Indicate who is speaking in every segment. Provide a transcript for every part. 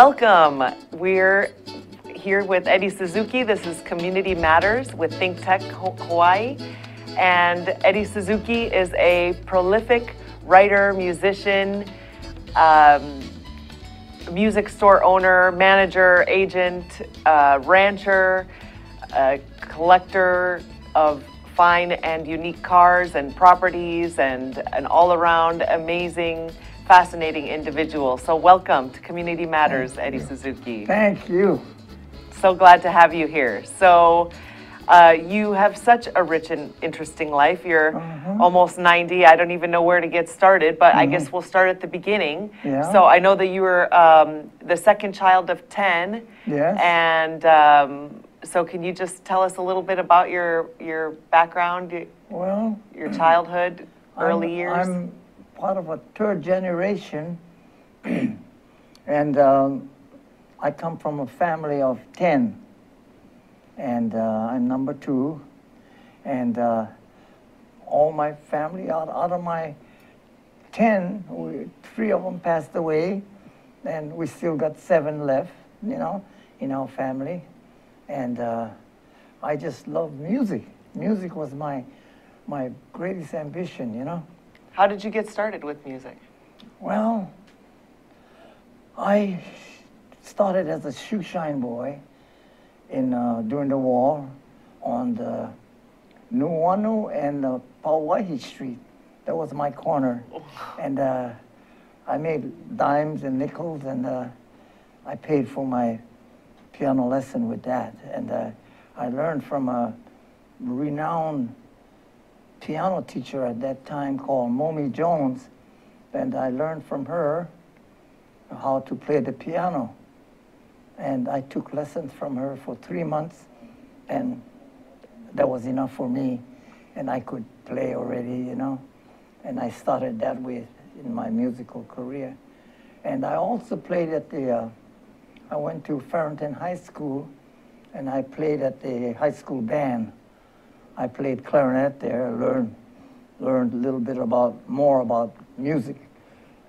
Speaker 1: Welcome. We're here with Eddie Suzuki. This is Community Matters with Think Tech Hawaii. And Eddie Suzuki is a prolific writer, musician, um, music store owner, manager, agent, uh, rancher, collector of fine and unique cars and properties, and an all around amazing, fascinating individual. So, welcome to Community Matters,
Speaker 2: Thank
Speaker 1: Eddie
Speaker 2: you.
Speaker 1: Suzuki.
Speaker 2: Thank you.
Speaker 1: So glad to have you here. So, uh, you have such a rich and interesting life. You're
Speaker 2: Uh-huh.
Speaker 1: almost 90. I don't even know where to get started, but I guess we'll start at the beginning.
Speaker 2: Mm-hmm. Yeah.
Speaker 1: So, I know that you were um, the second child of 10.
Speaker 2: Yes.
Speaker 1: And um, so, can you just tell us a little bit about your, your background,
Speaker 2: Well,
Speaker 1: your childhood, early
Speaker 2: I'm,
Speaker 1: years?
Speaker 2: I'm part of a third generation, and um, I come from a family of 10, and uh, I'm number two, and uh, all my family, out, out of my 10, we, three of them passed away, and we still got seven left, you know, in our family. And uh, I just love music. Music was my, my greatest ambition, you know.
Speaker 1: How did you get started with music?
Speaker 2: Well, I started as a shoe shine boy in uh, during the war on the Nuuanu and uh, Pauahi Street. That was my corner, and uh, I made dimes and nickels, and uh, I paid for my piano lesson with that. And uh, I learned from a renowned piano teacher at that time called Momi Jones, and I learned from her how to play the piano. And I took lessons from her for three months, and that was enough for me, and I could play already, you know. And I started that way in my musical career. And I also played at the, uh, I went to Farrington High School, and I played at the high school band. I played clarinet there, learned learned a little bit about more about music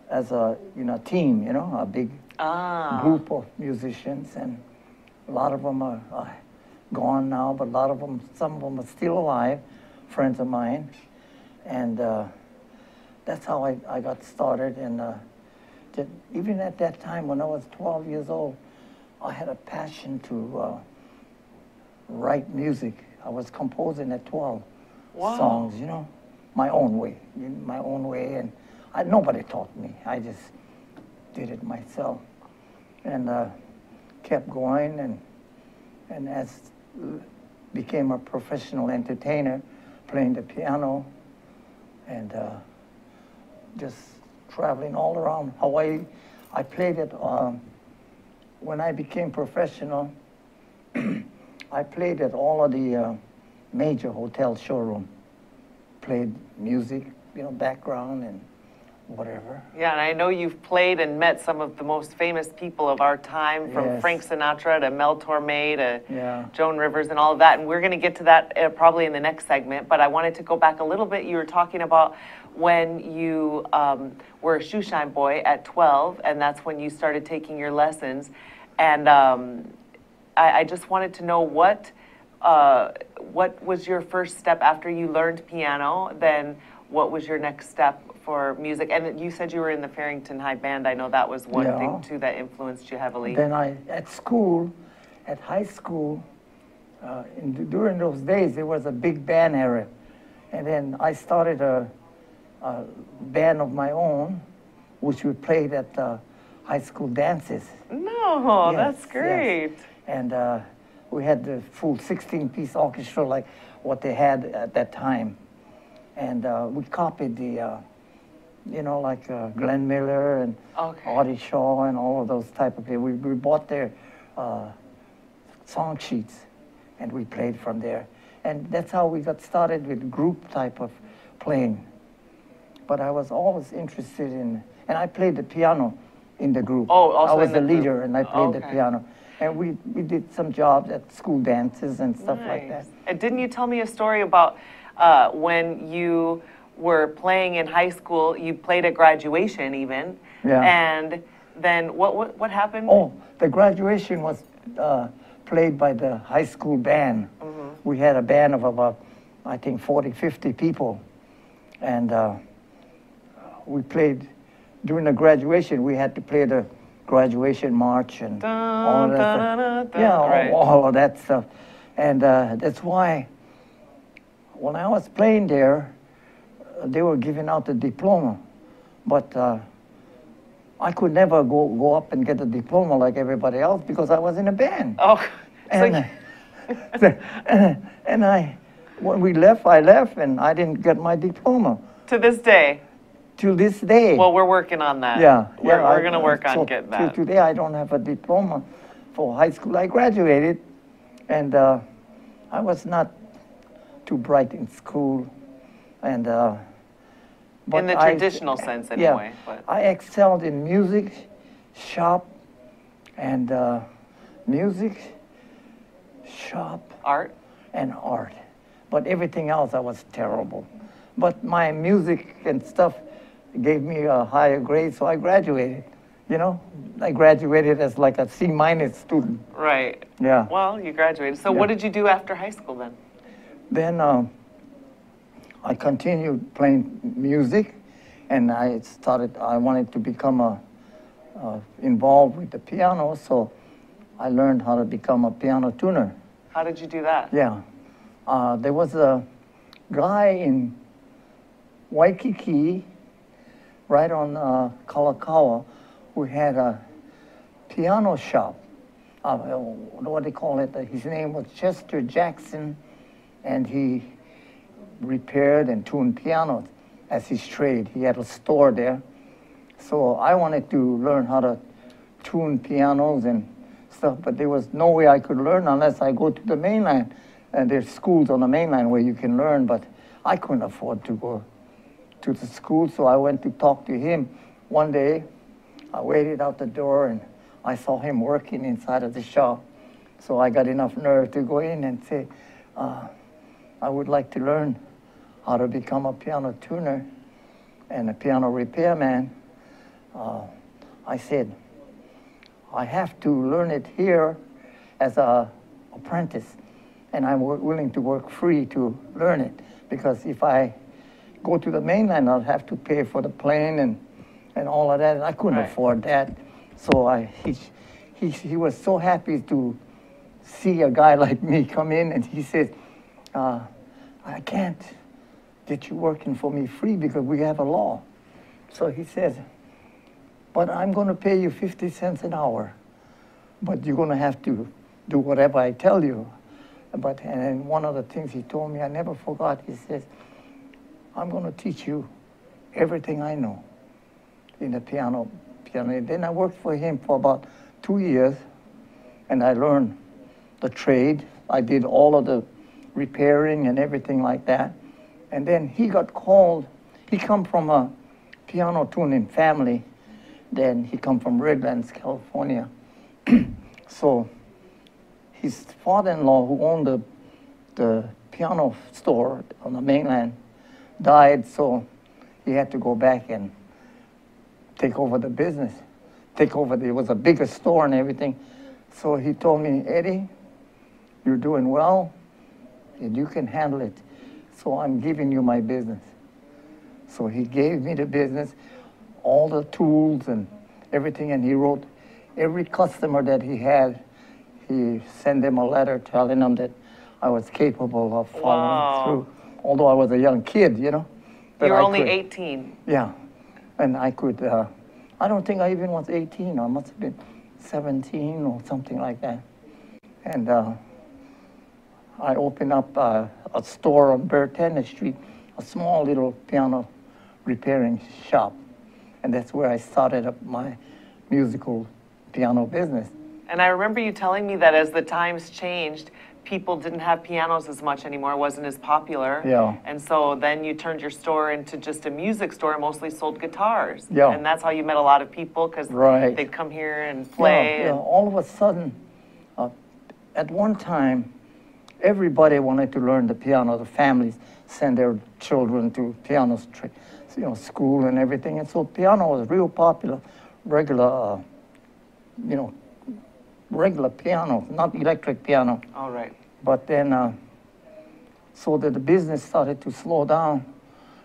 Speaker 2: as a you know team, you know, a big
Speaker 1: Ah.
Speaker 2: group of musicians, and a lot of them are, are gone now, but a lot of them, some of them are still alive, friends of mine, and uh, that's how I, I got started. And uh, that even at that time, when I was 12 years old, I had a passion to uh, write music. I was composing at 12
Speaker 1: Wow.
Speaker 2: songs, you know, my own way, in my own way, and I, nobody taught me. I just did it myself, and uh, kept going, and and as became a professional entertainer, playing the piano, and uh, just traveling all around Hawaii. I played it um, when I became professional. I played at all of the uh, major hotel showroom. Played music, you know, background and whatever.
Speaker 1: Yeah, and I know you've played and met some of the most famous people of our time, from
Speaker 2: Yes.
Speaker 1: Frank Sinatra to Mel Torme to
Speaker 2: Yeah.
Speaker 1: Joan Rivers and all of that. And we're going to get to that uh, probably in the next segment. But I wanted to go back a little bit. You were talking about when you um, were a shoeshine boy at 12, and that's when you started taking your lessons. And um, I, I just wanted to know what uh, what was your first step after you learned piano? Then what was your next step for music? And you said you were in the Farrington High Band. I know that was one
Speaker 2: Yeah.
Speaker 1: thing too that influenced you heavily.
Speaker 2: Then I, at school, at high school, uh, in, during those days, there was a big band era. And then I started a, a band of my own, which we played at uh, high school dances.
Speaker 1: no,
Speaker 2: Yes,
Speaker 1: that's
Speaker 2: yes. And uh, we had the full 16 piece orchestra like what they had at that time. And uh, we copied the, uh, you know, like uh, Glenn Miller and
Speaker 1: Okay.
Speaker 2: Artie Shaw and all of those type of people. We, we bought their uh, song sheets and we played from there. And that's how we got started with group type of playing. But I was always interested in, and I played the piano in the group.
Speaker 1: Oh, also
Speaker 2: I was the
Speaker 1: the group.
Speaker 2: leader and I played the
Speaker 1: Okay.
Speaker 2: piano. And we, we did some jobs at school dances and stuff like that.
Speaker 1: And didn't you tell me a story about uh, when you were playing in high school? You played at graduation, even.
Speaker 2: Yeah.
Speaker 1: And then what, what, what happened?
Speaker 2: Oh, the graduation was uh, played by the high school band. We had a band of about, I think, 40, 50 people. And uh, we played, during the graduation, we had to play the graduation march and all of that
Speaker 1: Dun,
Speaker 2: stuff.
Speaker 1: dun, dun,
Speaker 2: yeah, all-
Speaker 1: right.
Speaker 2: all, of that stuff. And uh, that's why when I was playing there, uh, they were giving out the diploma. But uh, I could never go, go up and get a diploma like everybody else because I was in a band.
Speaker 1: Oh,
Speaker 2: And, uh, and I, when we left, I left and I didn't get my diploma
Speaker 1: to this day,
Speaker 2: till this day.
Speaker 1: well, we're working on that.
Speaker 2: yeah,
Speaker 1: We're,
Speaker 2: yeah,
Speaker 1: we're gonna work on
Speaker 2: so
Speaker 1: getting
Speaker 2: till
Speaker 1: that.
Speaker 2: today, I don't have a diploma for high school. I graduated, and uh, I was not too bright in school, and. Uh,
Speaker 1: In the
Speaker 2: I-
Speaker 1: traditional sense,
Speaker 2: yeah,
Speaker 1: anyway, but-
Speaker 2: I excelled in music, shop, and uh, music, shop,
Speaker 1: Art?
Speaker 2: and art. But everything else, I was terrible. But my music and stuff gave me a higher grade, so I graduated. You know, I graduated as like a C minus student.
Speaker 1: Right.
Speaker 2: Yeah.
Speaker 1: Well, you graduated. So what did you do after high school then?
Speaker 2: Then um, I continued playing music, and I started. I wanted to become a, uh, involved with the piano, so I learned how to become a piano tuner.
Speaker 1: How did you do that?
Speaker 2: Yeah, uh, there was a guy in Waikiki, right on uh, Kalakaua, who had a piano shop. Uh, what do they call it? His name was Chester Jackson, and he repaired and tuned pianos as his trade. He had a store there. So I wanted to learn how to tune pianos and stuff, but there was no way I could learn unless I go to the mainland. And there's schools on the mainland where you can learn, but I couldn't afford to go to the school, so I went to talk to him. One day, I waited out the door and I saw him working inside of the shop. So I got enough nerve to go in and say, uh, I would like to learn how to become a piano tuner and a piano repairman. Uh, I said, I have to learn it here as a apprentice, and I'm wi- willing to work free to learn it because if I go to the mainland, I'd have to pay for the plane and, and all of that, and I couldn't
Speaker 1: Right.
Speaker 2: afford that. So I, he, he, he was so happy to see a guy like me come in, and he said, uh, I can't get you working for me free because we have a law. So he says, but I'm going to pay you 50 cents an hour, but you're going to have to do whatever I tell you. But and one of the things he told me, I never forgot. He says, "I'm going to teach you everything I know in the piano." Piano. Then I worked for him for about two years, and I learned the trade. I did all of the repairing and everything like that. And then he got called. He come from a piano tuning family. Then he come from Redlands, California. so his father-in-law, who owned the the piano store on the mainland, died. So he had to go back and take over the business. Take over. The, it was a bigger store and everything. So he told me, Eddie, you're doing well, and you can handle it. So I'm giving you my business. So he gave me the business, all the tools and everything, and he wrote every customer that he had, he sent them a letter telling them that I was capable of following
Speaker 1: Wow.
Speaker 2: through. Although I was a young kid, you know.
Speaker 1: You were
Speaker 2: I
Speaker 1: only
Speaker 2: could-
Speaker 1: 18.
Speaker 2: Yeah, and I could. Uh, I don't think I even was 18. I must have been 17 or something like that. And uh, I opened up uh, a store on Beretania Street, a small little piano repairing shop, and that's where I started up my musical piano business.
Speaker 1: And I remember you telling me that as the times changed, people didn't have pianos as much anymore, it wasn't as popular.
Speaker 2: Yeah.
Speaker 1: And so then you turned your store into just a music store and mostly sold guitars.
Speaker 2: Yeah.
Speaker 1: And that's how you met a lot of people because
Speaker 2: Right.
Speaker 1: they'd come here and play.
Speaker 2: Yeah, yeah.
Speaker 1: and-
Speaker 2: All of a sudden, uh, at one time, everybody wanted to learn the piano. The families send their children to piano, you know, school and everything, and so piano was real popular regular, uh, you know, regular piano, not electric piano.
Speaker 1: All right.
Speaker 2: But then, uh, so that the business started to slow down.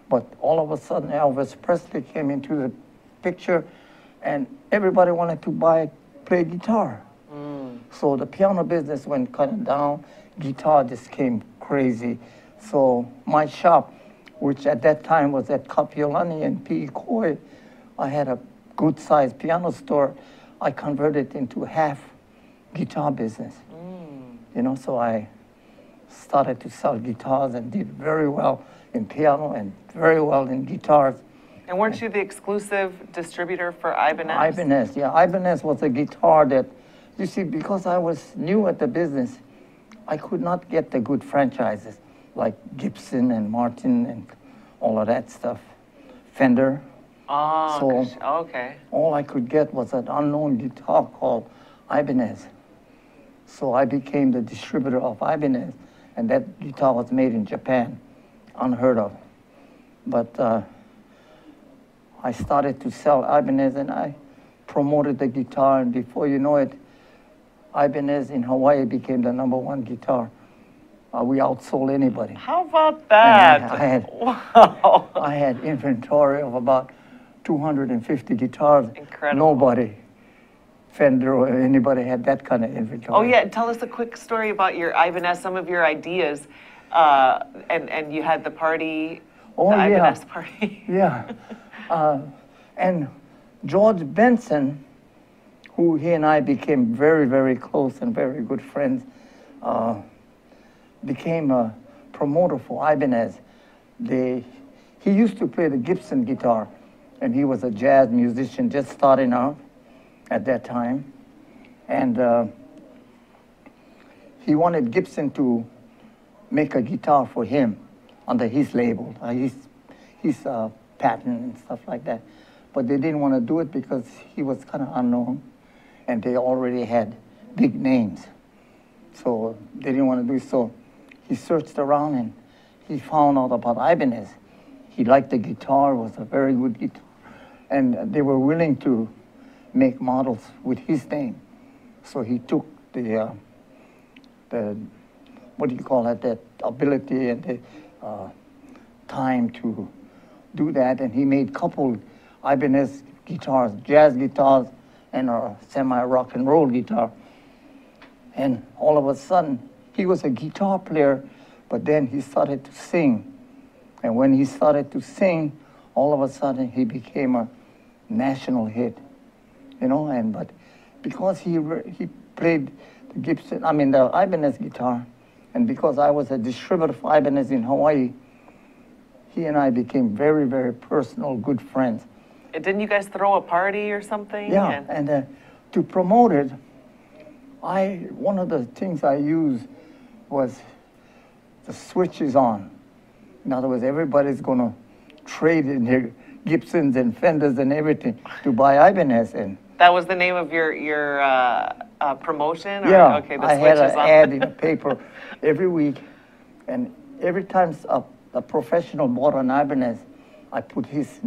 Speaker 2: But all of a sudden, Elvis Presley came into the picture, and everybody wanted to buy, play guitar. So the piano business went kind of down. Guitar just came crazy. So my shop, which at that time was at Kapiolani and Piikoi, I had a good sized piano store. I converted into half guitar business. Mm. You know, so I started to sell guitars and did very well in piano and very well in guitars.
Speaker 1: And weren't you the exclusive distributor for Ibanez?
Speaker 2: Ibanez, yeah, Ibanez was a guitar that, you see, because I was new at the business, I could not get the good franchises like Gibson and Martin and all of that stuff. Fender.
Speaker 1: Oh,
Speaker 2: So-
Speaker 1: okay.
Speaker 2: All I could get was an unknown guitar called Ibanez. So I became the distributor of Ibanez, and that guitar was made in Japan, unheard of. But uh, I started to sell Ibanez, and I promoted the guitar, and before you know it, Ibanez in Hawaii became the number one guitar. Uh, we outsold anybody.
Speaker 1: How about that?
Speaker 2: I had-
Speaker 1: wow.
Speaker 2: I had inventory of about 250 guitars.
Speaker 1: Incredible.
Speaker 2: Nobody, Fender or anybody had that kind of inventory.
Speaker 1: Oh yeah, tell us a quick story about your Ibanez, some of your ideas, uh, and and you had the party,
Speaker 2: Oh,
Speaker 1: the
Speaker 2: yeah.
Speaker 1: Ibanez party.
Speaker 2: Yeah. Uh, and George Benson, who he and I became very, very close and very good friends, uh, became a promoter for Ibanez. They, he used to play the Gibson guitar, and he was a jazz musician just starting out at that time. And uh, he wanted Gibson to make a guitar for him under his label, uh, his, his uh, patent and stuff like that. But they didn't want to do it because he was kind of unknown and they already had big names. So they didn't want to do it. So he searched around and he found out about Ibanez. He liked the guitar, was a very good guitar. And they were willing to make models with his name. So he took the, uh, the what do you call it, that ability and the uh, time to do that. And he made couple Ibanez guitars, jazz guitars, and a semi rock and roll guitar. And all of a sudden, he was a guitar player, but then he started to sing. And when he started to sing, all of a sudden he became a national hit, you know. And but because he he played the Gibson, I mean the Ibanez guitar, and because I was a distributor for Ibanez in Hawaii, he and I became very very personal, good friends.
Speaker 1: Didn't you guys throw a party or something?
Speaker 2: Yeah,
Speaker 1: And-
Speaker 2: and uh, to promote it, I one of the things I used was the switches on. In other words, everybody's going to trade in their Gibsons and Fenders and everything to buy Ibanez, and
Speaker 1: that was the name of your your uh, uh, promotion. Or,
Speaker 2: yeah,
Speaker 1: Okay. The
Speaker 2: I had an ad in the paper every week, and every time a, a professional bought an Ibanez, I put his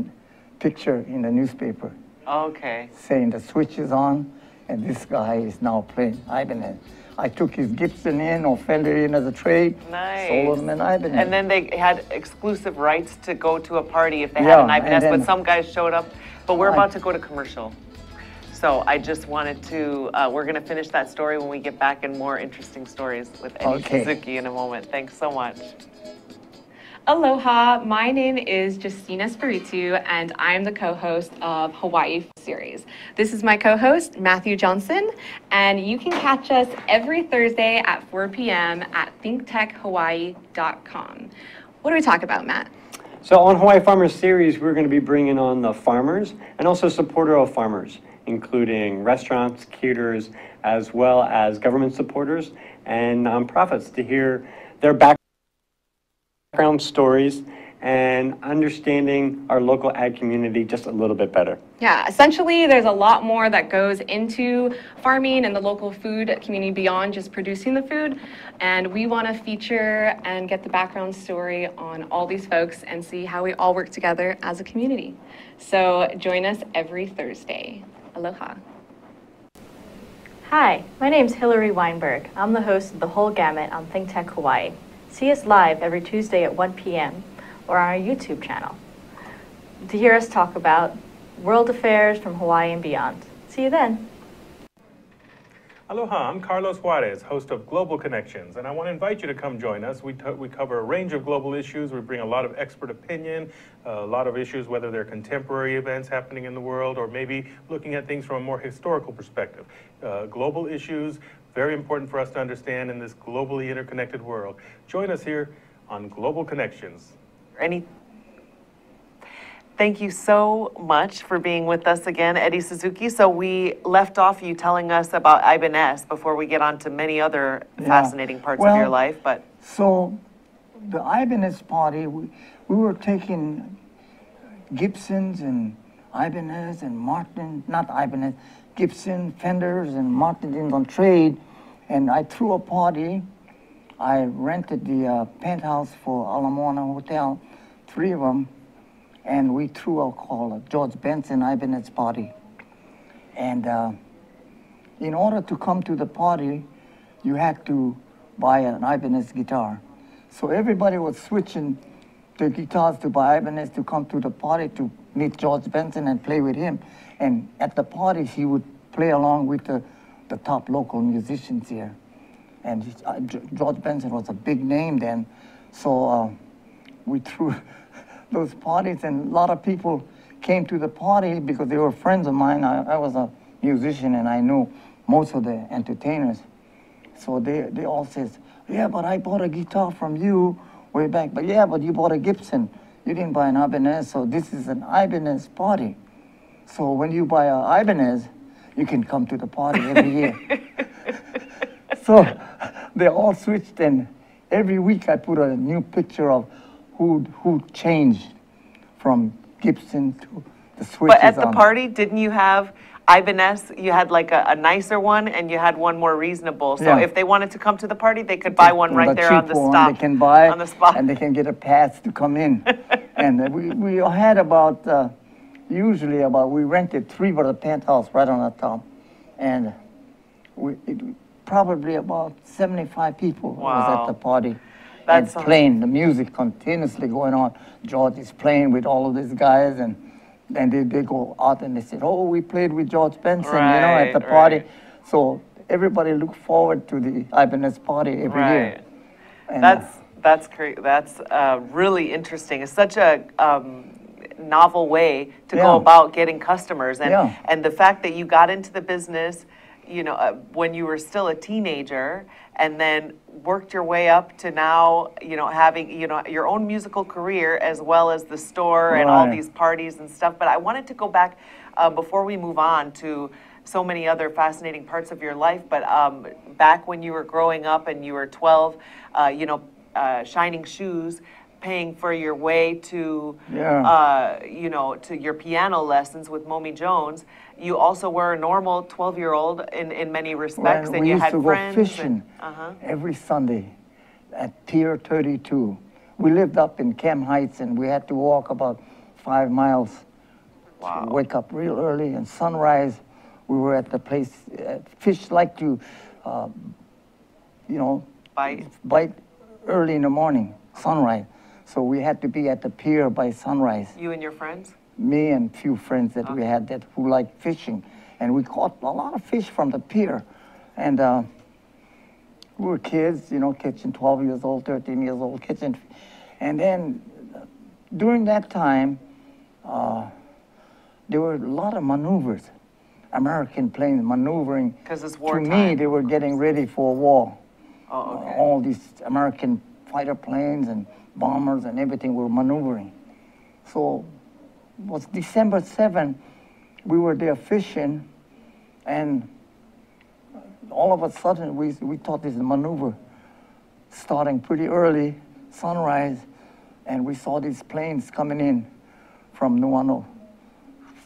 Speaker 2: picture in the newspaper.
Speaker 1: Okay.
Speaker 2: saying the switch is on, and this guy is now playing Ibanez. I took his Gibson in or Fender in as a trade,
Speaker 1: Nice.
Speaker 2: sold him an Ibanez.
Speaker 1: And then they had exclusive rights to go to a party if they
Speaker 2: Yeah,
Speaker 1: had an Ibanez, but some guys showed up. But we're
Speaker 2: I-
Speaker 1: about to go to commercial. So I just wanted to, uh, we're going to finish that story when we get back and more interesting stories with Eddie
Speaker 2: Okay.
Speaker 1: Suzuki in a moment. Thanks so much.
Speaker 3: Aloha, my name is Justina Spiritu, and I'm the co host of Hawaii Series. This is my co host, Matthew Johnson, and you can catch us every Thursday at 4 p.m. at thinktechhawaii.com. What do we talk about, Matt?
Speaker 4: So on Hawaii Farmers Series, we're going to be bringing on the farmers and also supporter of farmers, including restaurants, caterers, as well as government supporters and nonprofits to hear their background stories and understanding our local ag community just a little bit better.
Speaker 3: Yeah, essentially, there's a lot more that goes into farming and the local food community beyond just producing the food. And we want to feature and get the background story on all these folks and see how we all work together as a community. So join us every Thursday. Aloha.
Speaker 5: Hi, my name's Hillary Weinberg. I'm the host of The Whole Gamut on Think Tech Hawaii. See us live every Tuesday at 1 p.m. or on our YouTube channel to hear us talk about world affairs from Hawaii and beyond. See you then.
Speaker 6: Aloha, I'm Carlos Juarez, host of Global Connections, and I want to invite you to come join us. We, we cover a range of global issues. We bring a lot of expert opinion, uh, a lot of issues, whether they're contemporary events happening in the world or maybe looking at things from a more historical perspective. Uh, global issues, very important for us to understand in this globally interconnected world. Join us here on Global Connections.
Speaker 1: Any Thank you so much for being with us again, Eddie Suzuki. So we left off you telling us about Ibanez before we get on to many other
Speaker 2: Yeah.
Speaker 1: fascinating parts of your life, but
Speaker 2: So, the Ibanez party, we, we were taking Gibsons and Ibanez and Martin, not Ibanez, Gibson, Fenders, and Martins on trade, and I threw a party. I rented the uh, penthouse for Ala Moana Hotel, three of them, and we threw a call George Benson Ibanez party. And uh, in order to come to the party, you had to buy an Ibanez guitar. So everybody was switching their guitars to buy Ibanez to come to the party to meet George Benson and play with him. And at the parties, he would play along with the, the top local musicians here. And he, uh, George Benson was a big name then. So uh, we threw those parties, and a lot of people came to the party because they were friends of mine. I, I was a musician and I knew most of the entertainers. So they, they all says, yeah, but I bought a guitar from you way back. But yeah, but you bought a Gibson. You didn't buy an Ibanez, so this is an Ibanez party. So when you buy an Ibanez, you can come to the party every year. so they all switched, and every week I put a new picture of who who changed from Gibson to the switches.
Speaker 1: but at the
Speaker 2: on-
Speaker 1: party, didn't you have Ibanez? You had like a, a nicer one, and you had one more reasonable. So
Speaker 2: Yeah.
Speaker 1: if they wanted to come to the party, they could buy one right
Speaker 2: the
Speaker 1: there on the
Speaker 2: one,
Speaker 1: stop.
Speaker 2: They can buy
Speaker 1: on the spot.
Speaker 2: and they can get a pass to come in. and we, we had about, uh, usually about, we rented three for the penthouse right on the top. And we, it, probably about 75 people was at the party.
Speaker 1: That's
Speaker 2: playing the music continuously going on. George is playing with all of these guys and then they, they go out and they said, oh, we played with George Benson, you know, at the party.
Speaker 1: right.
Speaker 2: So everybody look forward to the Ibanez party every year. And,
Speaker 1: That's that's great. That's uh, really interesting. It's such a um, novel way to go about getting customers, and
Speaker 2: Yeah.
Speaker 1: and the fact that you got into the business, you know, uh, when you were still a teenager, and then worked your way up to now, you know, having you know your own musical career as well as the store and all these parties and stuff. But I wanted to go back uh, before we move on to so many other fascinating parts of your life. But um, back when you were growing up and you were 12, uh, you know, uh, shining shoes, paying for your way to,
Speaker 2: Yeah.
Speaker 1: uh, you know, to your piano lessons with Momi Jones. You also were a normal 12-year-old in, in many respects,
Speaker 2: When
Speaker 1: and
Speaker 2: we
Speaker 1: you
Speaker 2: used
Speaker 1: had
Speaker 2: to go
Speaker 1: friends.
Speaker 2: fishing
Speaker 1: uh-huh.
Speaker 2: every Sunday at Pier 32. We lived up in Kam Heights and we had to walk about five miles
Speaker 1: Wow.
Speaker 2: to wake up real early and sunrise. We were at the place. Uh, fish like to, uh, you know,
Speaker 1: Bite.
Speaker 2: bite early in the morning, sunrise. So we had to be at the pier by sunrise.
Speaker 1: You and your friends?
Speaker 2: Me and few friends that we had that who liked fishing, and we caught a lot of fish from the pier, and uh, we were kids, you know, catching 12 years old, 13 years old, catching, and then uh, during that time, uh, there were a lot of maneuvers, American planes maneuvering.
Speaker 1: 'Cause it's
Speaker 2: To
Speaker 1: wartime.
Speaker 2: me, they were getting ready for a war
Speaker 1: Oh, okay.
Speaker 2: all these American fighter planes and bombers and everything were maneuvering. So was December 7, we were there fishing, and all of a sudden we, we thought this maneuver starting pretty early, sunrise, and we saw these planes coming in from Nuuanu,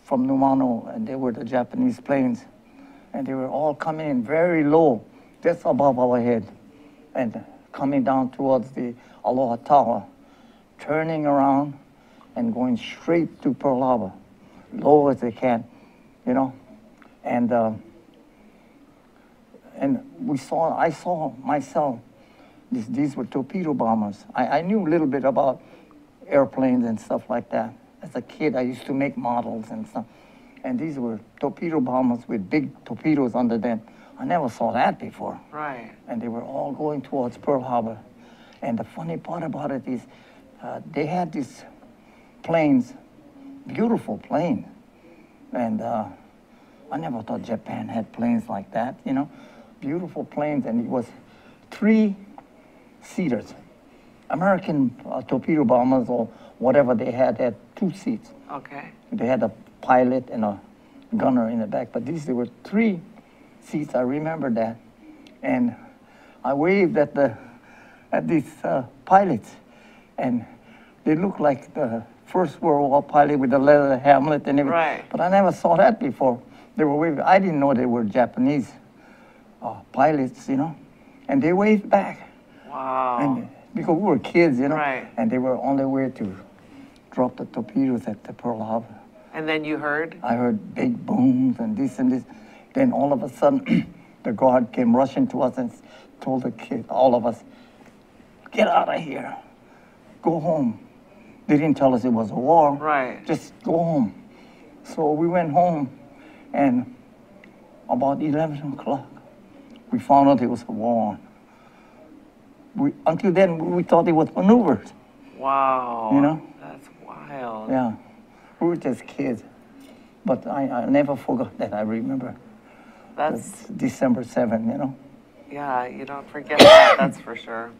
Speaker 2: from Numano, and they were the Japanese planes. And they were all coming in very low, just above our head, and coming down towards the Aloha Tower, turning around and going straight to Pearl Harbor, low as they can, you know. and uh, and we saw. I saw myself. These, these were torpedo bombers. I, I knew a little bit about airplanes and stuff like that. As a kid, I used to make models and stuff. And these were torpedo bombers with big torpedoes under them. I never saw that before.
Speaker 1: Right.
Speaker 2: And they were all going towards Pearl Harbor. And the funny part about it is, uh, they had these planes, beautiful plane. And uh, I never thought Japan had planes like that, you know, beautiful planes. And it was three seaters. American uh, torpedo bombers or whatever they had had two seats.
Speaker 1: Okay.
Speaker 2: They had a pilot and a gunner in the back, but these there were three seats. I remember that, and I waved at the at these uh, pilots, and they looked like the First World War pilot with the leather helmet and everything.
Speaker 1: Right.
Speaker 2: But I never saw that before. They were waving. I didn't know they were Japanese uh, pilots, you know, and they waved back.
Speaker 1: Wow.
Speaker 2: And because we were kids, you know,
Speaker 1: Right.
Speaker 2: and they were on their way to drop the torpedoes at the Pearl Harbor.
Speaker 1: And then you heard?
Speaker 2: I heard big booms and this and this. Then all of a sudden, the guard came rushing to us and told the kid, all of us, get out of here, go home. They didn't tell us it was a war.
Speaker 1: Right.
Speaker 2: Just go home. So we went home, and about 11 o'clock, we found out it was a war. We, until then, we thought it was maneuvers.
Speaker 1: Wow.
Speaker 2: You know?
Speaker 1: That's wild.
Speaker 2: Yeah, we were just kids. But I, I never forgot that. I remember
Speaker 1: That's,
Speaker 2: December 7, you know?
Speaker 1: yeah, you don't forget that, that's for sure.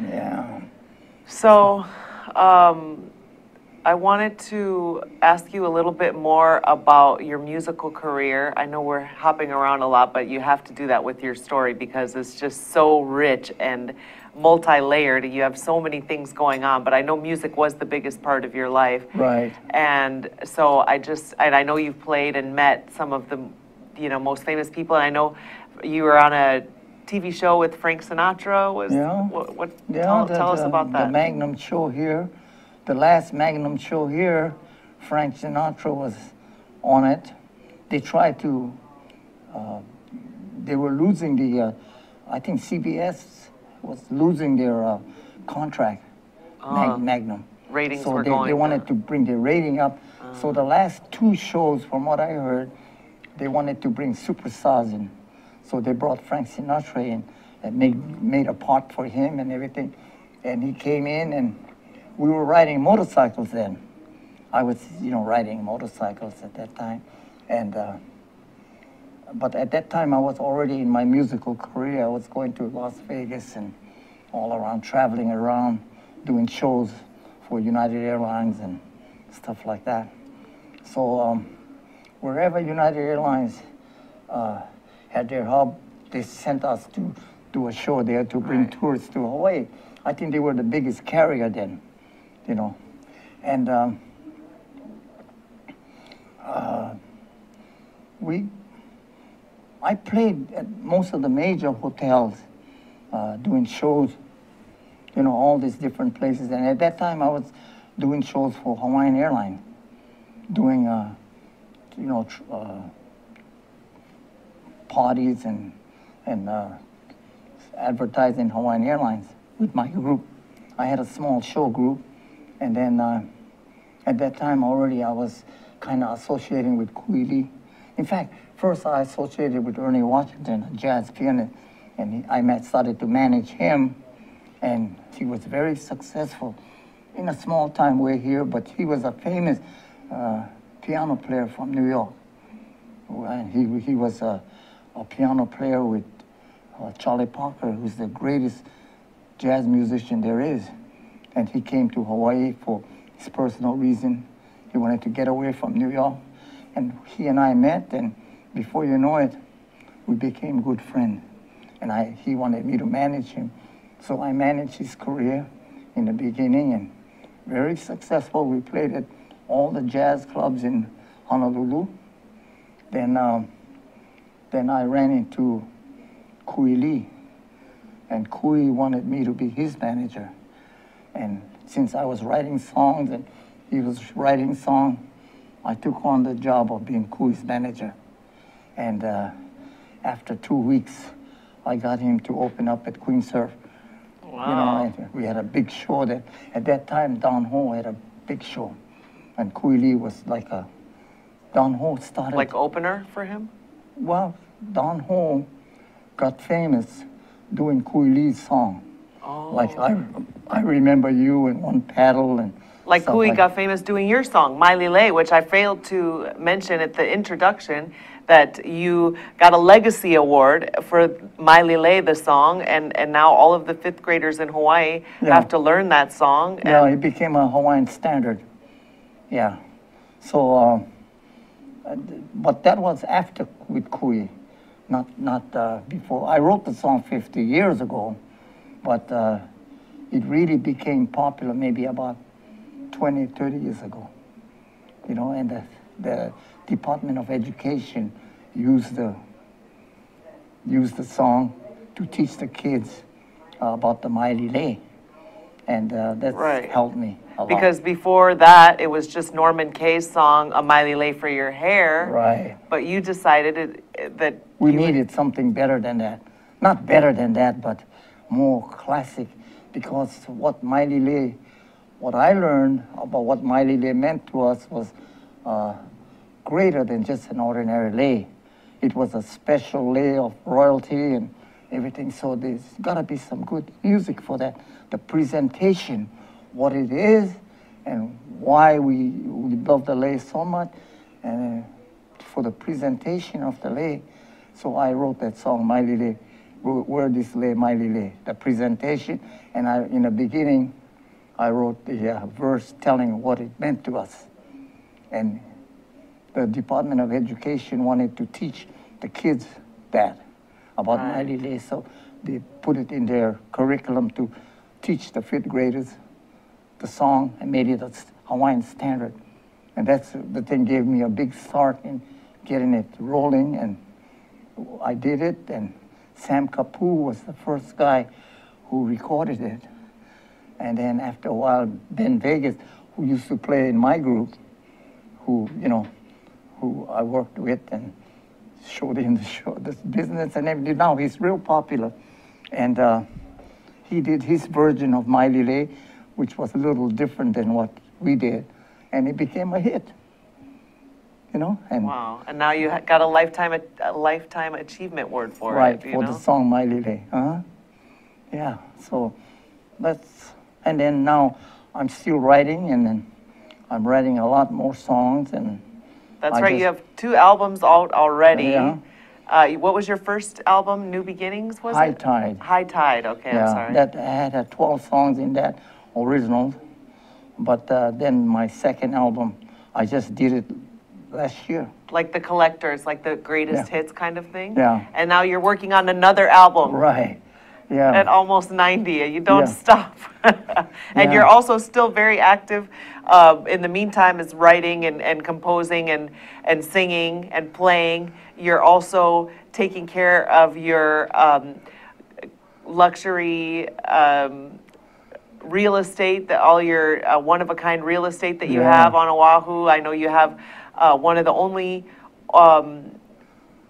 Speaker 2: Yeah.
Speaker 1: So, um, I wanted to ask you a little bit more about your musical career. I know we're hopping around a lot, but you have to do that with your story because it's just so rich and multi-layered. You have so many things going on, but I know music was the biggest part of your life.
Speaker 2: Right.
Speaker 1: And so I just, and I know you've played and met some of the, you know, most famous people. And I know you were on a TV show with Frank Sinatra. Was
Speaker 2: Yeah.
Speaker 1: what? what
Speaker 2: Yeah,
Speaker 1: tell,
Speaker 2: the,
Speaker 1: tell us
Speaker 2: the-
Speaker 1: about
Speaker 2: The
Speaker 1: that.
Speaker 2: Magnum show here, the last Magnum show here, Frank Sinatra was on it. They tried to, uh, they were losing the, uh, I think CBS was losing their uh, contract, Mag- Magnum.
Speaker 1: Ratings
Speaker 2: so
Speaker 1: were
Speaker 2: they, they wanted to bring their rating up. So the last two shows, from what I heard, they wanted to bring superstars in. So they brought Frank Sinatra in and made, made a part for him and everything. And he came in and we were riding motorcycles then. I was, you know, riding motorcycles at that time. And, uh, but at that time I was already in my musical career. I was going to Las Vegas and all around, traveling around, doing shows for United Airlines and stuff like that. So um, wherever United Airlines uh, had their hub, they sent us to do a show there to bring
Speaker 1: Right.
Speaker 2: tourists to Hawaii. I think they were the biggest carrier then, you know. And um, uh, we, I played at most of the major hotels uh, doing shows, you know, all these different places. And at that time, I was doing shows for Hawaiian Airlines, doing, uh, you know, tr- uh, parties and and uh, advertising Hawaiian Airlines with my group. I had a small show group, and then uh, at that time already I was kind of associating with Kui Lee. In fact, first I associated with Ernie Washington, a jazz pianist, and I met, started to manage him, and he was very successful in a small time way here, but he was a famous uh, piano player from New York. And he, he was a, a piano player with uh, Charlie Parker, who's the greatest jazz musician there is. And he came to Hawaii for his personal reason. He wanted to get away from New York. And he and I met, and before you know it, we became good friends. And I, he wanted me to manage him. So I managed his career in the beginning and very successful. We played at all the jazz clubs in Honolulu. Then, um, then I ran into Kui Lee, and Kui wanted me to be his manager. And since I was writing songs and he was writing songs, I took on the job of being Kui's manager. And uh, after two weeks, I got him to open up at Queen Surf. You know, and we had a big show that at that time Don Ho had a big show, and Kui Lee was like a Don Ho started
Speaker 1: Like opener for him?
Speaker 2: Well, Don Ho got famous doing Kui Lee's song.
Speaker 1: Oh.
Speaker 2: Like I, I remember you and one paddle and
Speaker 1: Like
Speaker 2: stuff
Speaker 1: Kui got famous doing your song, Maile Lei, which I failed to mention at the introduction, that you got a legacy award for Maile Lei, the song, and, and now all of the fifth graders in Hawaii
Speaker 2: Yeah.
Speaker 1: have to learn that song.
Speaker 2: Yeah,
Speaker 1: and-
Speaker 2: it became a Hawaiian standard. Yeah. So, uh, but that was after with Kui, not not uh, before. I wrote the song 50 years ago, but uh, it really became popular maybe about 20, 30 years ago. You know, and the, the Department of Education used the used the song to teach the kids uh, about the Maile Lei, and uh, that's
Speaker 1: Right.
Speaker 2: helped me a lot.
Speaker 1: Because before that, it was just Norman Kay's song, A Maile Lei for Your Hair.
Speaker 2: right,
Speaker 1: But you decided it, that
Speaker 2: we needed something better than that. Not better than that, but more classic. Because what Maile Lei, what I learned about what Maile Lei meant to us was uh, greater than just an ordinary lei. It was a special lei of royalty and everything. So there's got to be some good music for that. The presentation, what it is, and why we, we love the lei so much, and uh, for the presentation of the lei. So I wrote that song, Maile Lei, Where This Lay, Maile Lei, the presentation. And I, in the beginning, I wrote the uh, verse telling what it meant to us. And the Department of Education wanted to teach the kids that about
Speaker 1: Right.
Speaker 2: Maile Lei, so they put it in their curriculum to teach the fifth graders the song and made it a Hawaiian standard. And that's the thing gave me a big start in getting it rolling, and I did it. And Sam Kapu was the first guy who recorded it. And then after a while, Ben Vegas, who used to play in my group, who you know, who I worked with and showed him the show, this business and everything. Now he's real popular, and uh, he did his version of My Lay, which was a little different than what we did, and it became a hit. You know, and
Speaker 1: Wow, and now you got a lifetime, a lifetime achievement award for
Speaker 2: right
Speaker 1: it, you
Speaker 2: for
Speaker 1: know?
Speaker 2: the song My Lay. Uh-huh. Yeah, so that's and then now I'm still writing, and then I'm writing a lot more songs, and
Speaker 1: That's
Speaker 2: I
Speaker 1: right, you have two albums out already.
Speaker 2: Yeah.
Speaker 1: Uh, what was your first album, New Beginnings, was
Speaker 2: High
Speaker 1: it?
Speaker 2: Tide.
Speaker 1: High Tide, okay, I'm
Speaker 2: yeah,
Speaker 1: sorry.
Speaker 2: that had uh, 12 songs in that original, but uh, then my second album, I just did it last year.
Speaker 1: Like the collectors, like the greatest
Speaker 2: Yeah.
Speaker 1: hits kind of thing?
Speaker 2: Yeah.
Speaker 1: And now you're working on another album.
Speaker 2: Right. Yeah.
Speaker 1: At almost 90, and you don't
Speaker 2: Yeah.
Speaker 1: stop. and
Speaker 2: Yeah.
Speaker 1: you're also still very active uh, in the meantime is writing and, and composing and, and singing and playing. You're also taking care of your um, luxury um, real estate, that all your uh, one-of-a-kind real estate that you have on Oahu. I know you have uh, one of the only um,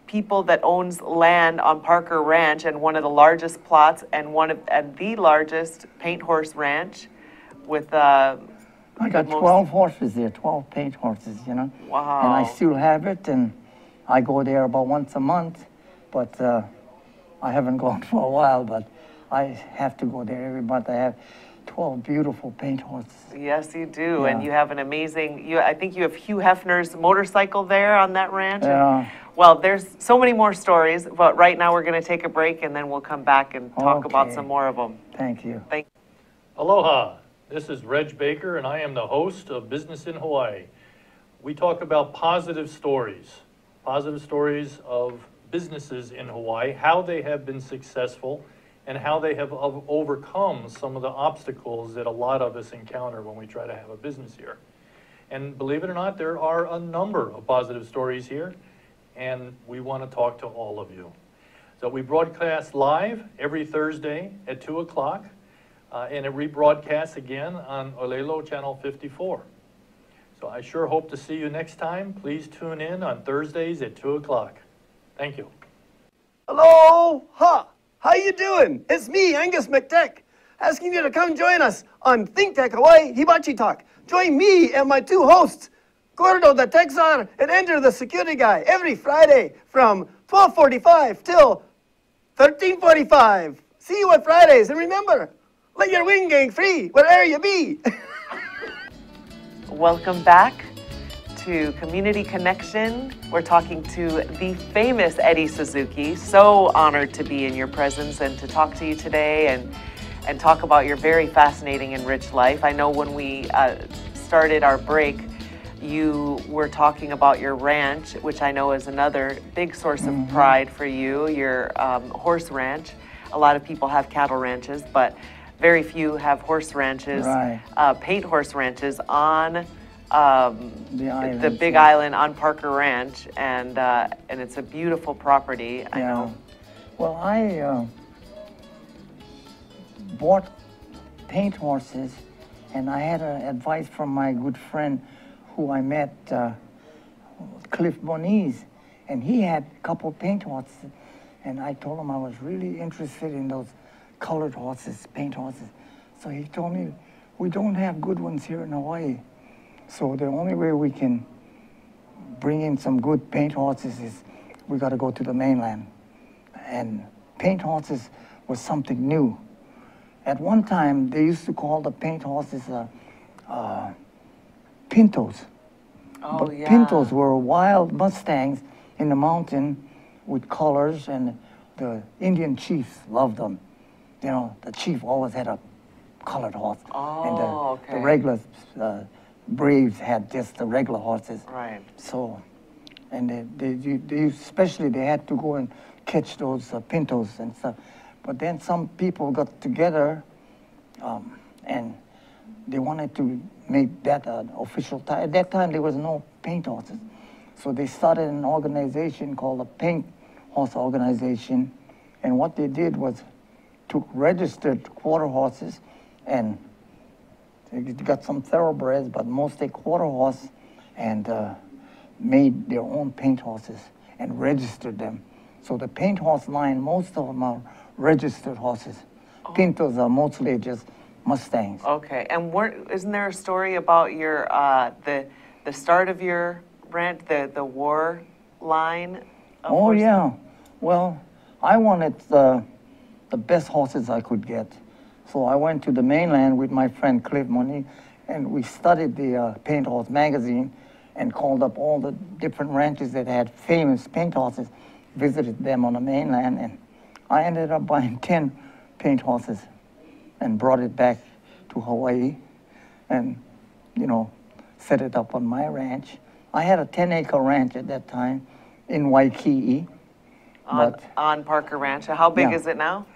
Speaker 1: people that owns land on Parker Ranch and one of the largest plots and one of, and the largest paint horse ranch with, uh,
Speaker 2: I got
Speaker 1: most-
Speaker 2: 12 horses there, 12 paint horses, you know. Wow. And I still have it, and I go there about once a month, but uh, I haven't gone for a while, but I have to go there every month. I have 12 beautiful paint horses.
Speaker 1: yes, you do. And you have an amazing, you, I think you have Hugh Hefner's motorcycle there on that ranch. and-
Speaker 2: Yeah.
Speaker 1: Well, there's so many more stories, but right now we're going to take a break and then we'll come back and talk about some more of them.
Speaker 2: Thank you.
Speaker 1: Thank
Speaker 7: Aloha, this is Reg Baker, and I am the host of Business in Hawaii. We talk about positive stories, positive stories of businesses in Hawaii, how they have been successful, and how they have overcome some of the obstacles that a lot of us encounter when we try to have a business here. And believe it or not, there are a number of positive stories here, and we want to talk to all of you. So we broadcast live every Thursday at 2 o'clock, uh, and it rebroadcasts again on Olelo Channel 54. So I sure hope to see you next time. Please tune in on Thursdays at 2 o'clock. Thank you.
Speaker 8: Hello, ha! How you doing? It's me, Angus McTech, asking you to come join us on Think Tech Hawaii Hibachi Talk. Join me and my two hosts, Gordo the Texan and Ender the Security Guy, every Friday from 12:45 till 13:45. See you on Fridays, and remember, let your wing gang free wherever you be.
Speaker 1: Welcome back to Community Connection. We're talking to the famous Eddie Suzuki. So honored to be in your presence and to talk to you today and and talk about your very fascinating and rich life. I know when we uh, started our break, you were talking about your ranch, which I know is another big source of pride for you. Your um, horse ranch. A lot of people have cattle ranches, but very few have horse ranches,
Speaker 2: Right.
Speaker 1: uh, paint horse ranches on um,
Speaker 2: The
Speaker 1: the Big. Island on Parker Ranch, and uh, and it's a beautiful property. I
Speaker 2: Yeah.
Speaker 1: know.
Speaker 2: Well, I uh, bought paint horses, and I had uh, advice from my good friend who I met, uh, Cliff Moniz, and he had a couple paint horses, and I told him I was really interested in those colored horses, paint horses. So he told me, we don't have good ones here in Hawaii. So the only way we can bring in some good paint horses is we got to go to the mainland and paint horses was something new. At one time, they used to call the paint horses uh, uh, pintos.
Speaker 1: Oh
Speaker 2: but
Speaker 1: yeah.
Speaker 2: pintos were wild mustangs in the mountain with colors, and the Indian chiefs loved them. You know, the chief always had a colored horse, and the,
Speaker 1: Oh,
Speaker 2: the regular uh, braves had just the regular horses.
Speaker 1: Right.
Speaker 2: So, and they, they, you- they especially they had to go and catch those uh, pintos and stuff. But then some people got together, um, and they wanted to make that an official time. At that time, there was no paint horses, so they started an organization called the Paint Horse Organization. And what they did was took registered quarter horses and they got some thoroughbreds, but mostly quarter horse, and uh, made their own paint horses and registered them. So the paint horse line, most of them are registered horses. Pintos are mostly just Mustangs.
Speaker 1: Okay. And weren't, isn't there a story about your uh, the the start of your ranch, the the war line? of
Speaker 2: Oh yeah. Well, I wanted the, the best horses I could get. So I went to the mainland with my friend Cliff Moniz, and we studied the uh, Paint Horse magazine and called up all the different ranches that had famous paint horses, visited them on the mainland, and I ended up buying 10 paint horses and brought it back to Hawaii and, you know, set it up on my ranch. I had a 10 acre ranch at that time in Waikii.
Speaker 1: On,
Speaker 2: But
Speaker 1: on Parker Ranch. How big
Speaker 2: Yeah.
Speaker 1: is it now?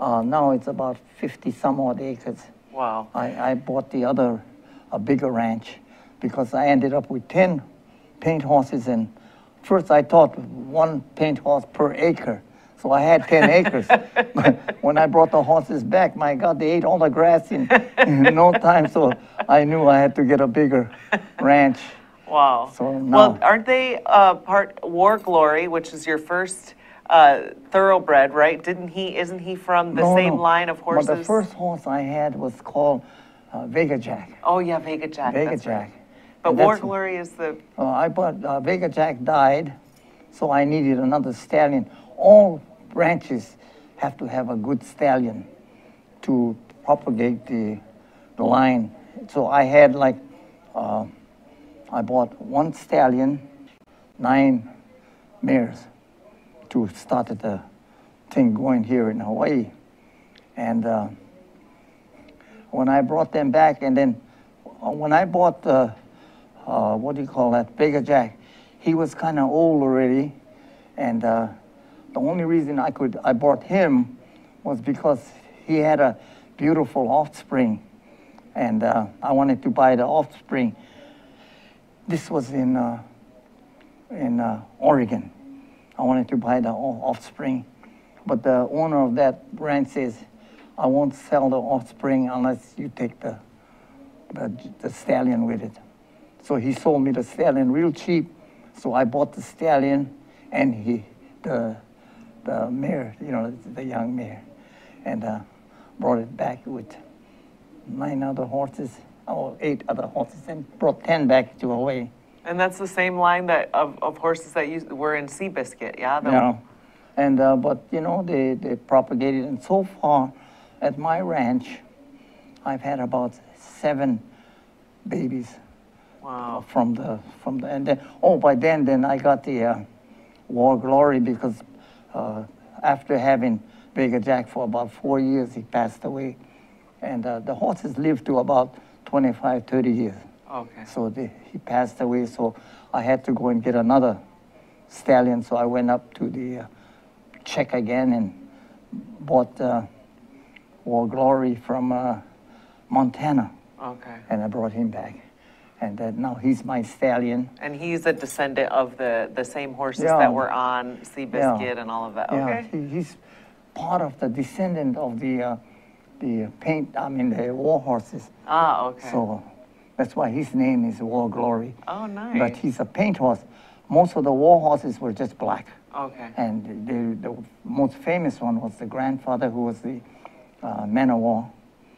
Speaker 2: Uh, now it's about 50 some odd acres.
Speaker 1: Wow.
Speaker 2: I, I bought the other, a bigger ranch, because I ended up with 10 paint horses. And first I thought one paint horse per acre. So I had 10 acres. But when I brought the horses back, my God, they ate all the grass in, in no time. So I knew I had to get a bigger ranch.
Speaker 1: Wow.
Speaker 2: So
Speaker 1: well, aren't they uh, part War Glory, which is your first uh, thoroughbred, right? Didn't he? Isn't he from the
Speaker 2: No,
Speaker 1: same
Speaker 2: no.
Speaker 1: line of horses?
Speaker 2: But the first horse I had was called uh, Vega Jack.
Speaker 1: Oh yeah, Vega Jack.
Speaker 2: Vega
Speaker 1: that's right.
Speaker 2: Jack.
Speaker 1: But War Glory is the
Speaker 2: Uh, I bought uh, Vega Jack died, so I needed another stallion. All ranches have to have a good stallion to propagate the, the line. So I had like, uh, I bought one stallion, nine mares to start the thing going here in Hawaii. And uh, when I brought them back, and then uh, when I bought the, uh, what do you call that, Vega Jack, he was kind of old already, and uh, the only reason I could I bought him was because he had a beautiful offspring, and uh, I wanted to buy the offspring. This was in uh, in Oregon. I wanted to buy the offspring, but the owner of that ranch says, "I won't sell the offspring unless you take the the, the stallion with it." So he sold me the stallion real cheap. So I bought the stallion, and he the the mayor, you know, the young mayor, and uh, brought it back with nine other horses, or eight other horses, and brought ten back to Hawaii.
Speaker 1: And that's the same line that of, of horses that you were in Seabiscuit, yeah? The-
Speaker 2: know, and uh, but you know they they propagated, and so far, at my ranch, I've had about seven babies
Speaker 1: Wow.
Speaker 2: from the from the and then oh by then then I got the uh, war glory because uh, after having Vega Jack for about four years he passed away, and uh, the horses lived to about 25, 30 years.
Speaker 1: Okay.
Speaker 2: So the, he passed away, so I had to go and get another stallion. So I went up to the uh, check again and bought uh, War Glory from uh, Montana,
Speaker 1: Okay.
Speaker 2: and I brought him back. And uh, now he's my stallion.
Speaker 1: And he's a descendant of the, the same horses
Speaker 2: Yeah.
Speaker 1: that were on Seabiscuit and all of that.
Speaker 2: Yeah,
Speaker 1: Okay.
Speaker 2: he, he's part of the descendant of the uh, the paint. I mean the war horses.
Speaker 1: Ah, okay.
Speaker 2: So that's why his name is War Glory.
Speaker 1: oh, nice.
Speaker 2: But he's a paint horse. Most of the war horses were just black.
Speaker 1: okay.
Speaker 2: And the, the most famous one was the grandfather who was the uh, Man o' War.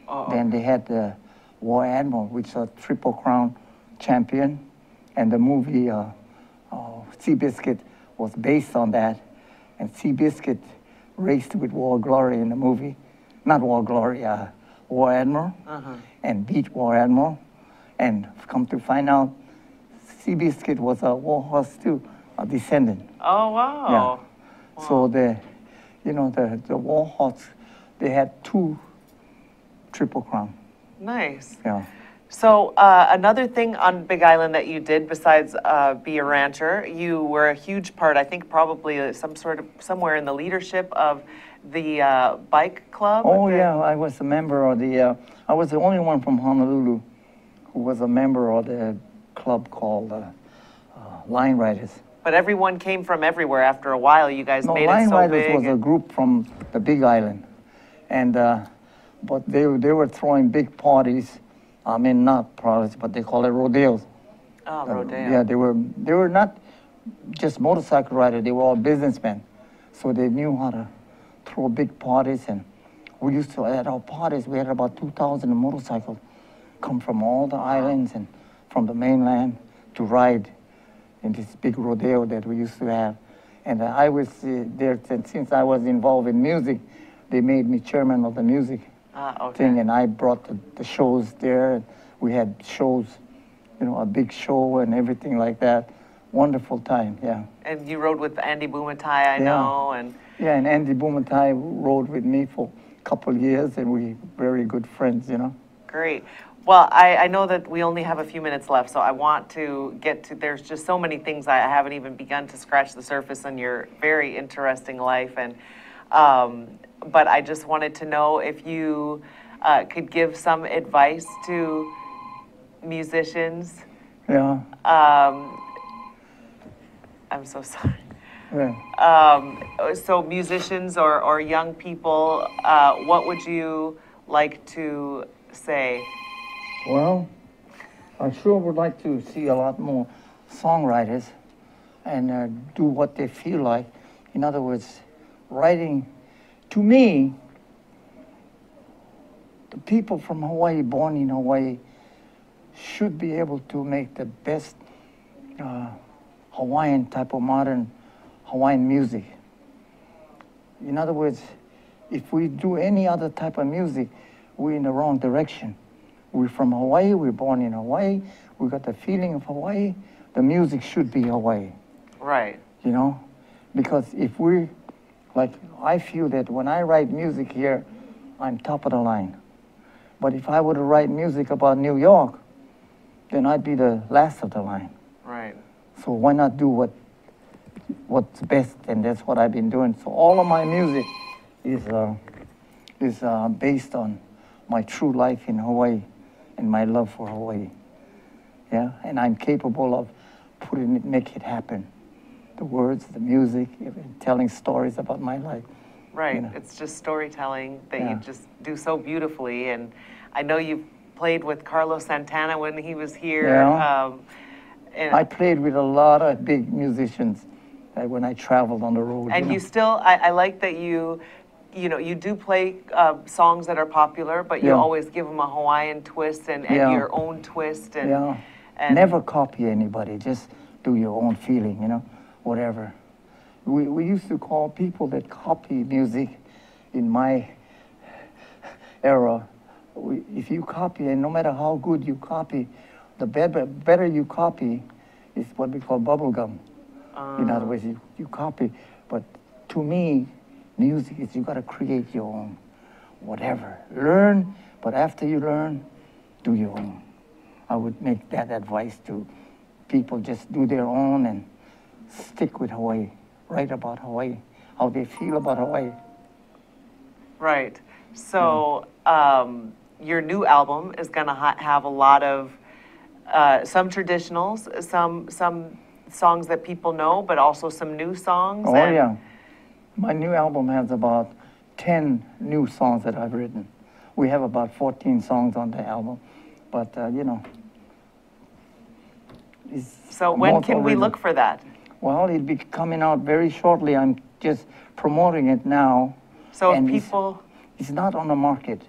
Speaker 1: Oh,
Speaker 2: Then they had the War Admiral, which is a Triple Crown champion. And the movie uh, uh, Seabiscuit was based on that. And Seabiscuit raced with War Glory in the movie. Not War Glory, uh, War Admiral.
Speaker 1: Uh-huh.
Speaker 2: And beat War Admiral. And come to find out, Seabiscuit was a war horse too, a descendant.
Speaker 1: Oh, wow. Yeah.
Speaker 2: So the, you know, the, the war horse, they had two triple crown.
Speaker 1: Nice.
Speaker 2: Yeah.
Speaker 1: So uh, another thing on Big Island that you did besides uh, be a rancher, you were a huge part. I think probably some sort of somewhere in the leadership of the uh, bike club.
Speaker 2: Oh
Speaker 1: the-
Speaker 2: yeah, I was a member of the. Uh, I was the only one from Honolulu who was a member of the club called uh, uh, Line Riders.
Speaker 1: But everyone came from everywhere. After a while, you guys
Speaker 2: No,
Speaker 1: made
Speaker 2: Line
Speaker 1: it so
Speaker 2: Riders
Speaker 1: big.
Speaker 2: was a group from the Big Island, and uh, but they they were throwing big parties. I mean, not parties, but they call it rodeos.
Speaker 1: oh,
Speaker 2: Uh,
Speaker 1: rodeo.
Speaker 2: Yeah, they were they were not just motorcycle riders. They were all businessmen, so they knew how to throw big parties. And we used to at our parties we had about two thousand motorcycles come from all the islands and from the mainland to ride in this big rodeo that we used to have. And uh, I was uh, there since I was involved in music. They made me chairman of the music
Speaker 1: Ah, okay.
Speaker 2: thing, and I brought the, the shows there. We had shows, you know, a big show and everything like that. Wonderful time, yeah.
Speaker 1: And you rode with Andy Bumatai, I
Speaker 2: Yeah.
Speaker 1: know, and
Speaker 2: Yeah, and Andy Bumatai rode with me for a couple years, and we very good friends, you know.
Speaker 1: great. Well, I, I know that we only have a few minutes left, so I want to get to, there's just so many things I haven't even begun to scratch the surface in your very interesting life. And, um, but I just wanted to know if you uh, could give some advice to musicians.
Speaker 2: Yeah,
Speaker 1: Um, I'm so sorry.
Speaker 2: yeah.
Speaker 1: Um, so musicians or, or young people, uh, what would you like to say?
Speaker 2: Well, I sure would like to see a lot more songwriters and uh, do what they feel like. In other words, writing, to me, the people from Hawaii, born in Hawaii, should be able to make the best uh, Hawaiian type of modern Hawaiian music. In other words, if we do any other type of music, we're in the wrong direction. We're from Hawaii, we're born in Hawaii, we got the feeling of Hawaii, the music should be Hawaii,
Speaker 1: Right.
Speaker 2: you know? Because if we, like, I feel that when I write music here, I'm top of the line. But if I were to write music about New York, then I'd be the last of the line.
Speaker 1: Right.
Speaker 2: So why not do what what's best? And that's what I've been doing. So all of my music is uh, is uh, based on my true life in Hawaii and my love for Hawaii. Yeah, and I'm capable of putting it, make it happen. The words, the music, even telling stories about my life.
Speaker 1: Right.
Speaker 2: You know.
Speaker 1: It's just storytelling that
Speaker 2: Yeah.
Speaker 1: you just do so beautifully. And I know you've played with Carlos Santana when he was here.
Speaker 2: Yeah.
Speaker 1: Um, and
Speaker 2: I played with a lot of big musicians when I traveled on the road.
Speaker 1: And
Speaker 2: know.
Speaker 1: you still, I, I like that you, you know, you do play uh, songs that are popular, but you
Speaker 2: Yeah.
Speaker 1: always give them a Hawaiian twist and, and
Speaker 2: Yeah.
Speaker 1: your own twist. And,
Speaker 2: Yeah.
Speaker 1: and
Speaker 2: Never copy anybody. Just do your own feeling, you know, whatever. We, we used to call people that copy music in my era. We, if you copy, and no matter how good you copy, the better, better you copy is what we call bubblegum. in other words, you, you copy. But to me, music is you got to create your own, whatever. Learn, but after you learn, do your own. I would make that advice to people just do their own and stick with Hawaii, write about Hawaii, how they feel about Hawaii.
Speaker 1: Right. So um, your new album is going to ha- have a lot of uh, some traditionals, some some songs that people know, but also some new songs.
Speaker 2: Oh,
Speaker 1: and-
Speaker 2: yeah. My new album has about 10 new songs that I've written. We have about 14 songs on the album, but uh, you know. it's
Speaker 1: So when can we look for that?
Speaker 2: Well, it'll be coming out very shortly. I'm just promoting it now.
Speaker 1: So if
Speaker 2: and it's-
Speaker 1: people,
Speaker 2: It's not on the market.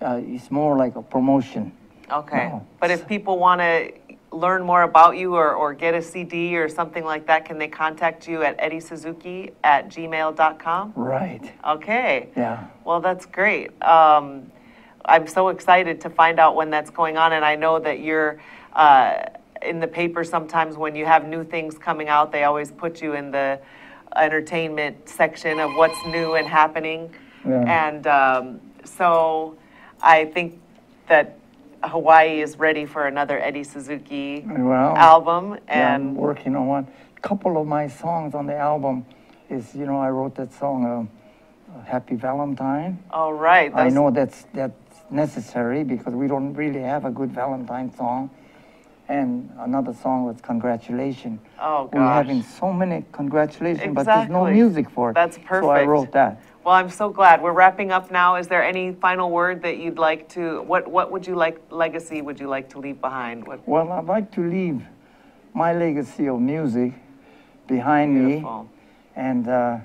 Speaker 2: Uh, it's more like a promotion.
Speaker 1: okay.
Speaker 2: No.
Speaker 1: But if people want to learn more about you or, or get a CD or something like that, can they contact you at eddiesuzuki at gmail.com?
Speaker 2: Right.
Speaker 1: Okay.
Speaker 2: Yeah.
Speaker 1: Well, that's great. Um, I'm so excited to find out when that's going on, and I know that you're uh, in the paper sometimes when you have new things coming out. They always put you in the entertainment section of what's new and happening.
Speaker 2: Yeah.
Speaker 1: And um, so I think that Hawaii is ready for another Eddie Suzuki
Speaker 2: Well,
Speaker 1: album,
Speaker 2: Yeah, I'm
Speaker 1: and
Speaker 2: working on one. couple of my songs on the album is, you know, I wrote that song, um, Happy Valentine.
Speaker 1: all right.
Speaker 2: I know that's that's necessary because we don't really have a good Valentine song. And another song was Congratulations.
Speaker 1: Oh, god.
Speaker 2: We're having so many congratulations, but there's no music for it.
Speaker 1: That's perfect.
Speaker 2: So I wrote that.
Speaker 1: Well, I'm so glad. We're wrapping up now. Is there any final word that you'd like to, what, what would you like, legacy would you like to leave behind? What,
Speaker 2: Well, I'd like to leave my legacy of music behind me. And uh,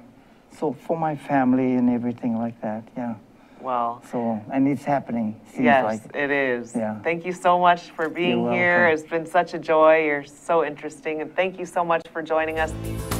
Speaker 2: so for my family and everything like that, yeah.
Speaker 1: Well,
Speaker 2: So, and it's happening, seems
Speaker 1: yes,
Speaker 2: like.
Speaker 1: it is.
Speaker 2: Yeah.
Speaker 1: Thank you so much for being
Speaker 2: You're
Speaker 1: here.
Speaker 2: welcome.
Speaker 1: It's been such a joy. You're so interesting. And thank you so much for joining us.